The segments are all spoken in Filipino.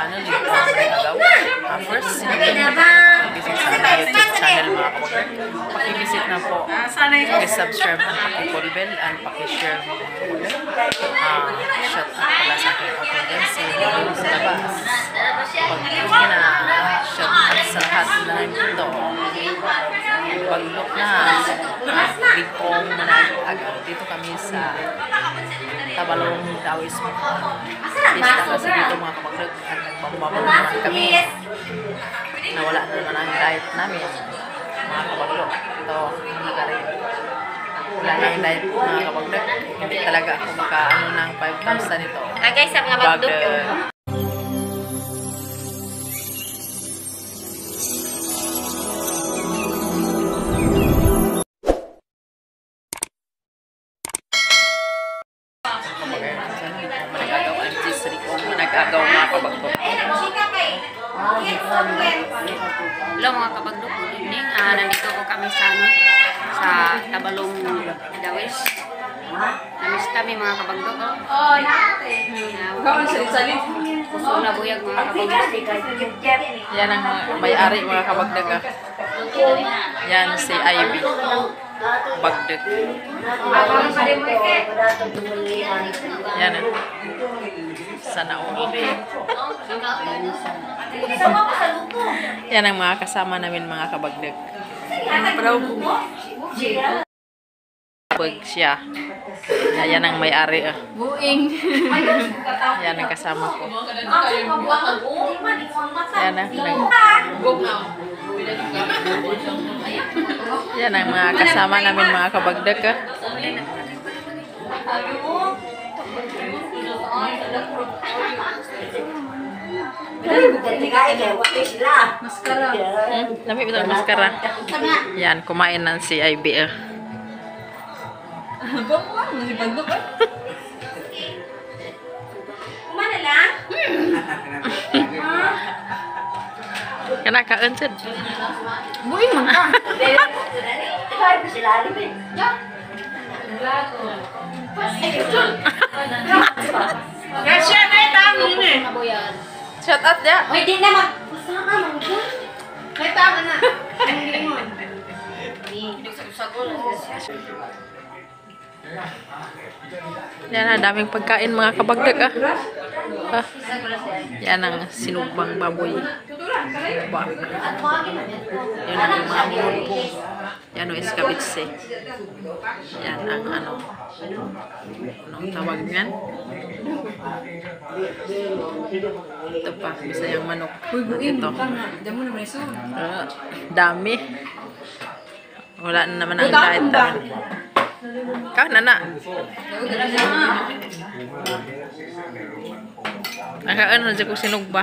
channel, yung uh, Managaw. Uh, first, visit sa aking YouTube channel mga kabagdag. Pakivisit na po. Pakisubscribe ang pakipol bell and pakishare mga kabagdag. Uh, shout out pala sa aking audience sa sa labas. Pag na shout out sa lahat na nandito. Paglok na uh, bigong manag-agaw. Dito kami sa Tabalong Dawis Pista kasi dito mga kapaglag naman kami. Nawala na naman ang diet namin. Mga kapaglag ito mga rin. Wala na ang diet mga kapaglag hindi talaga ako makaano ng 5,000 ito. Ah, guys, sa mga bagdok. Hello mga kabagdok, good evening. Ah, nandito ko kami sa ano, sa Tabalong Dawes. Namiss kami mga kabagdok. Oh. Gawin salit-salit. Gusto na buyag mga kabagdok. yan ang may-ari mga kabagdag ah. yan si Ivy bagdag yan ah. sana all yan ang mga kasama namin mga kabagdag pag siya yan ang may-ari ah. Buing. yan ang kasama ko yan ah. nag- yan ang mga kasama namin mga kabagdag. Hmm, Dami ito ang maskara. Yan, kumain ng si Ivy. ah. Kana ka unsad. Buing man ka. Kasya na itang ini. Shut up ya. Uy, di na mag... Usaha ka, man ka. May tama na. Hindi mo. Yan ang daming pagkain mga kabagdag ah. Ah. Yan ang sinugbang baboy. Ba. Yan ang mga mulubong. Yan ang escabitse. Yan ang ano. Anong tawag niyan? Ito pa, bisayang manok. Ito. Ah, dami. Wala na naman ang diet namin. Ka na na. Nakaano na ko sinugba.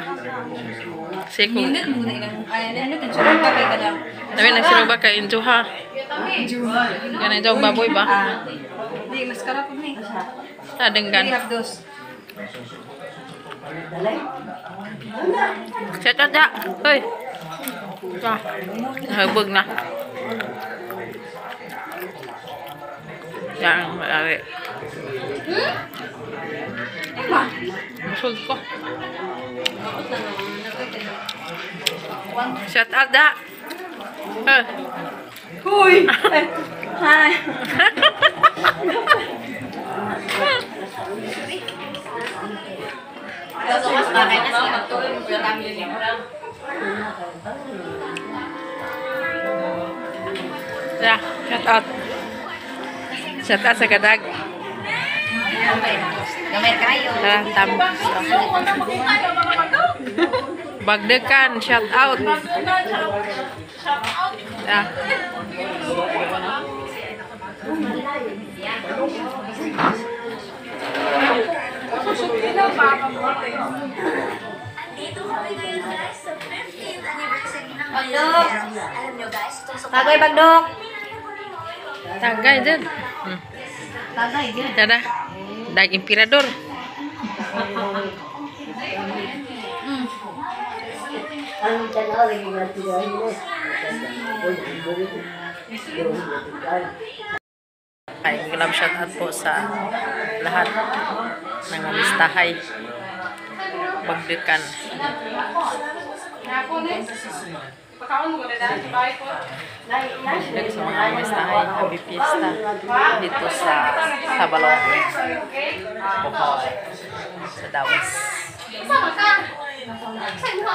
Siko. Minit mo na ilang. Ay, ano kan suruh ka kay kada. Dami na sinugba ka injo ha. Yan ang jawab baboy ba? Di mas kara ko ni. Adenggan. Di hapdos. Set aja. Hoy. Ah. Habog na. Yan, malari. Busog ko. Shut up, da. Eh. Huy. Hi. Gusto mas niya. Ya, shut up. Shut up sa kadag. Gamay kayo. Tara, tam. Bagdekan, shout out. Ya. Dito kami ngayon guys sa 15th anniversary ng Bagdok. Pero, Alam nyo guys, itong sa Tagoy bagdok. Tagay dyan. Hmm. Tagay dyan. Tada. Dag emperador. Ay, love shout out po sa lahat ng mamistahay. kabagdukan. Dag sa mga mistahay, happy fiesta dito sa Tabalong, sa Dawis. Sama ka. Sa inyo,